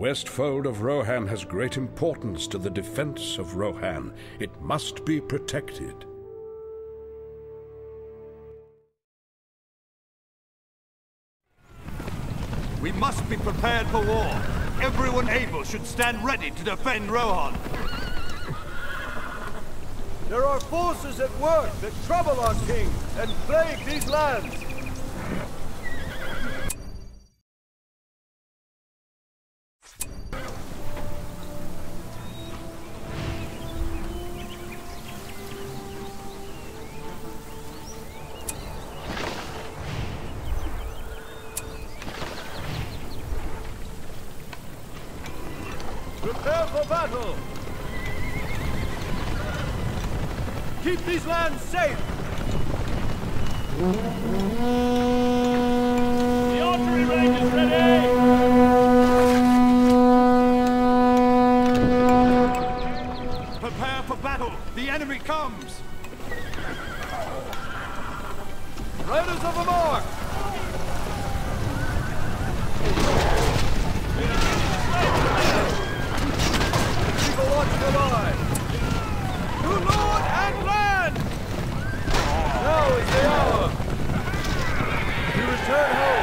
Westfold of Rohan has great importance to the defense of Rohan. It must be protected. We must be prepared for war. Everyone able should stand ready to defend Rohan. There are forces at work that trouble our king and plague these lands. Keep these lands safe! The archery range is ready! Prepare for battle. The enemy comes. Riders of the mark! Keep a watchful eye! To Lord and land! Now is the hour! To return home!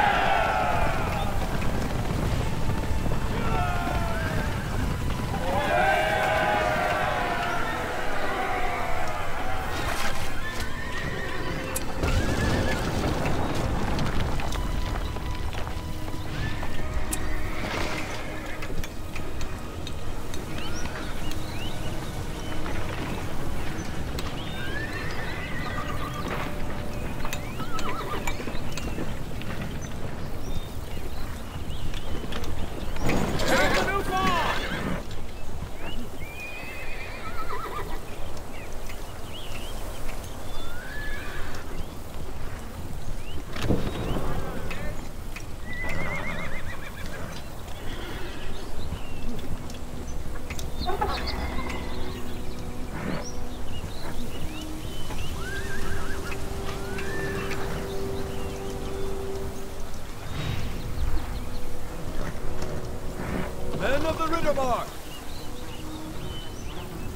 Men of the Riddermark!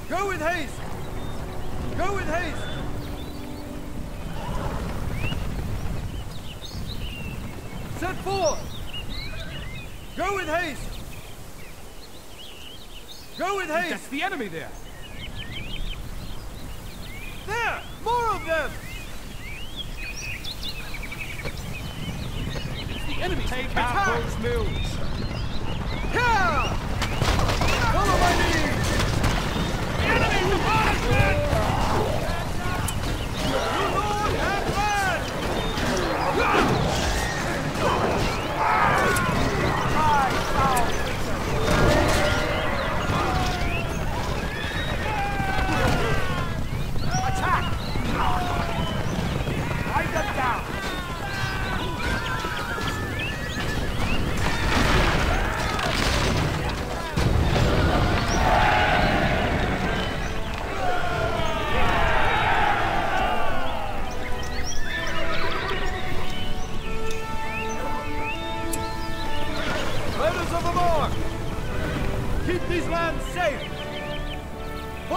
Go with haste! Go with haste! Set forth! Go with haste! Go with haste! That's the enemy there. There! More of them! It's The enemy take out those mills. Here! Enemies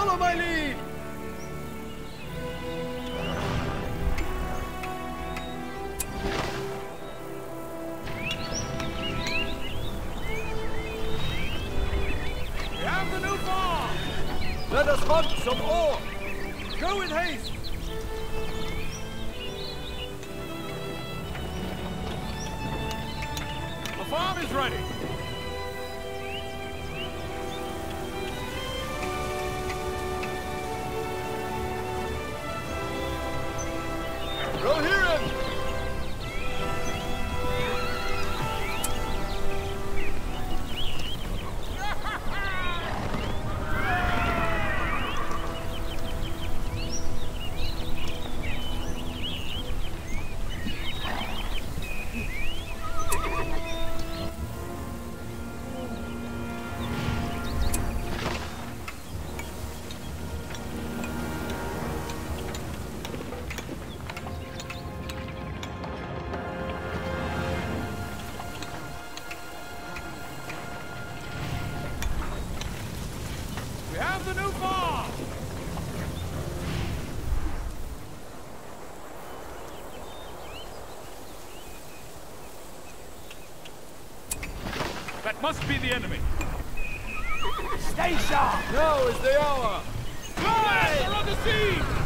Follow my lead! Rohirrim! We must be the enemy. Stay sharp! Now is the hour! Guys are on the siege!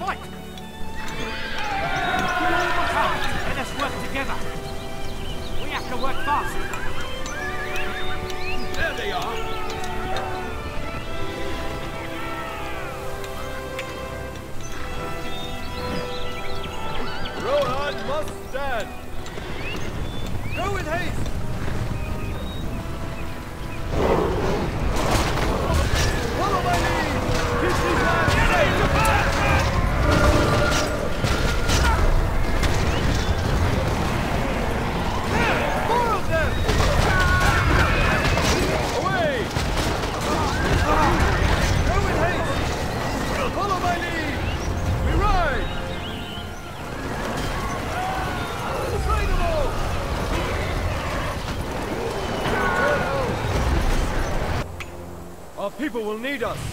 Fight! Need us.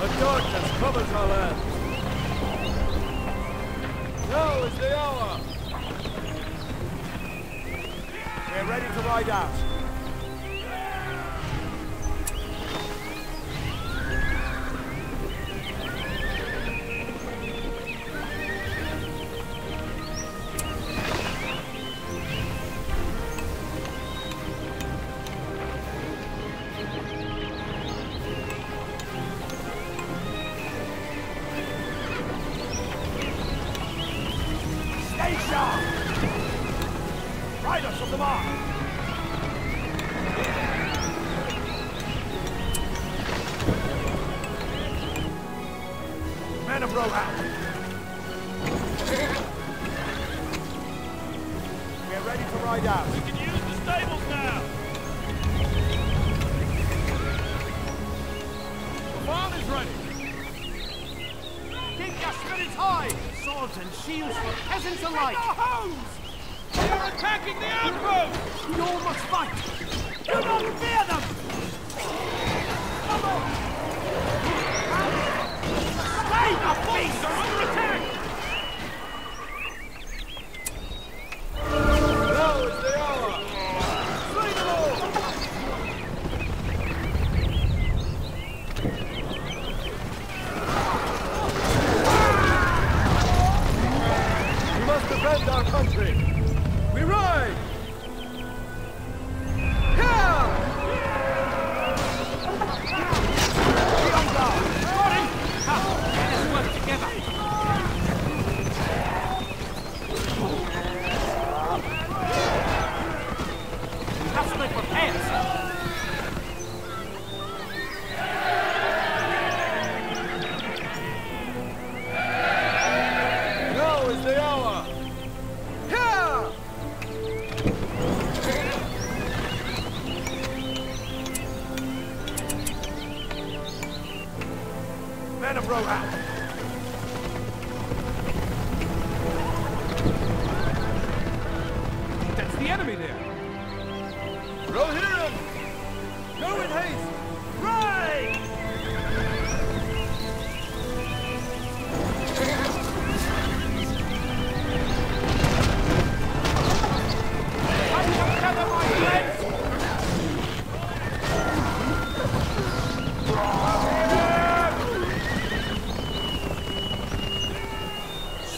A darkness covers our land. Now is the hour. We're ready to ride out. Riders of the mark! Men of We're ready to ride out. We can use the stables now! The farm is ready! Keep your spirits high! Swords and shields for peasants alike! Homes! They're attacking the outpost! We must fight! Do not fear them! Stay the beast! Under attack! Men of Rohan, That's the enemy there.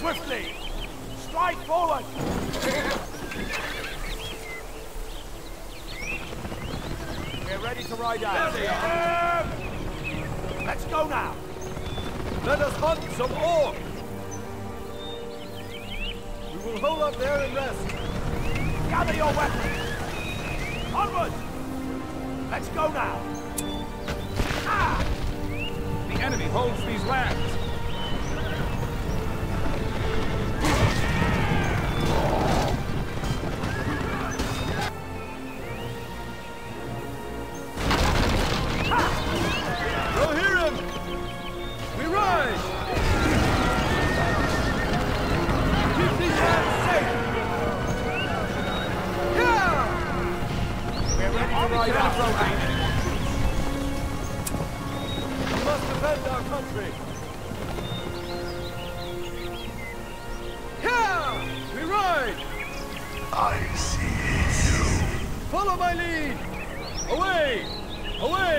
Swiftly! Strike forward! We're ready to ride out. Let's go now! Let us hunt some orc! We will hold up there and rest. Gather your weapons! Onward! Let's go now! Ah! The enemy holds these lands.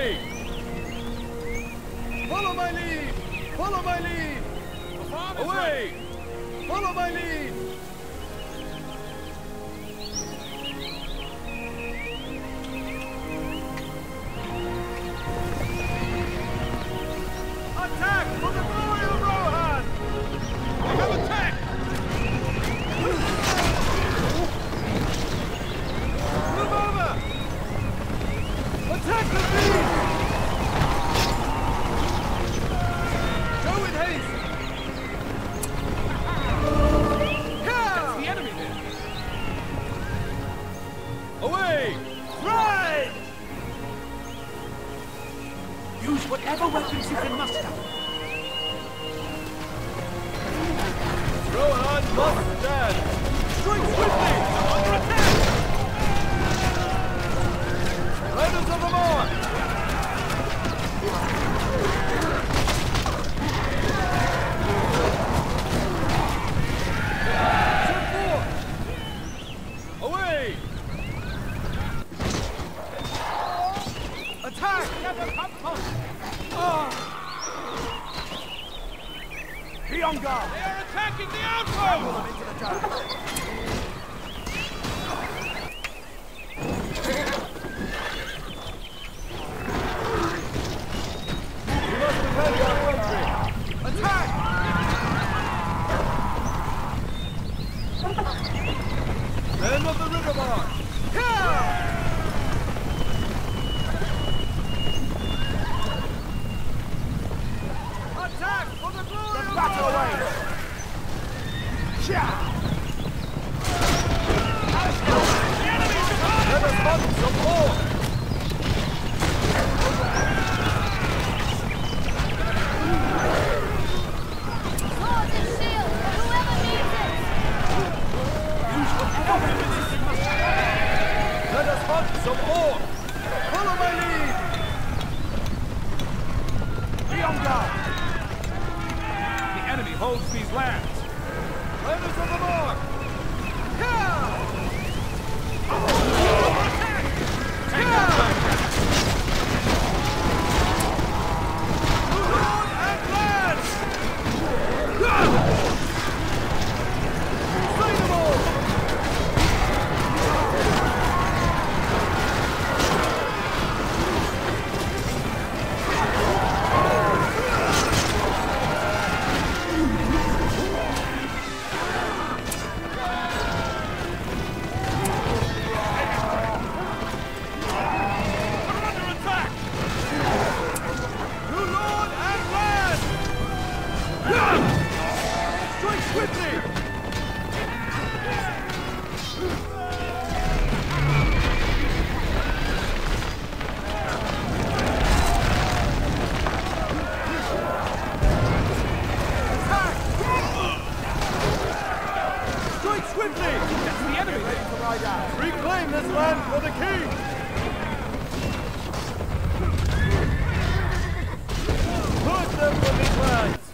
Away! Follow my lead! Follow my lead! Away! Follow my lead! They are attacking the outpost! Into the dark. We must defend our country! Attack! Men of the Riddermark! Attack for the glory of Battle God! away! Chia! Let us hunt some more! Swords and shields for whoever needs it! Let us hunt some more! Follow my lead! Be! The enemy holds these lands. Riders of the Mark! Yeah! Oh, yeah! Land for the king! Put them from these lands!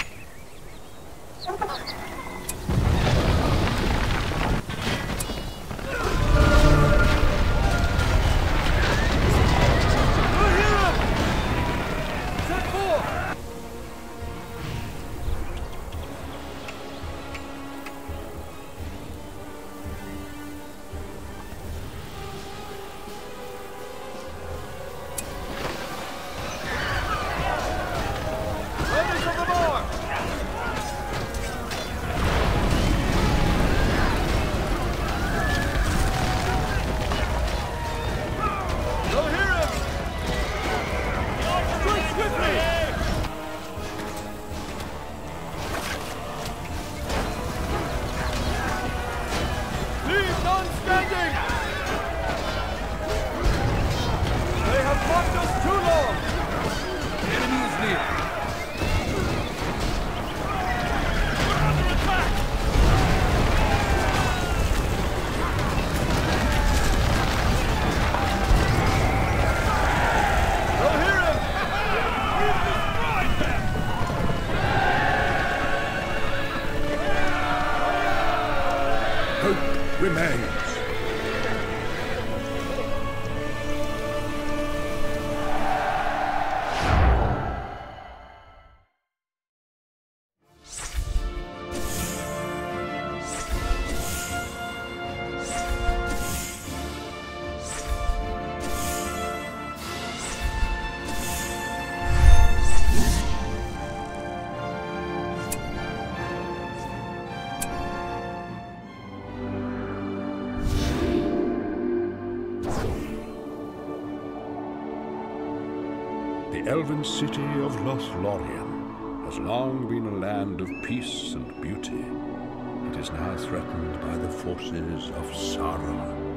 Elven city of Lothlorien has long been a land of peace and beauty. It is now threatened by the forces of Sauron.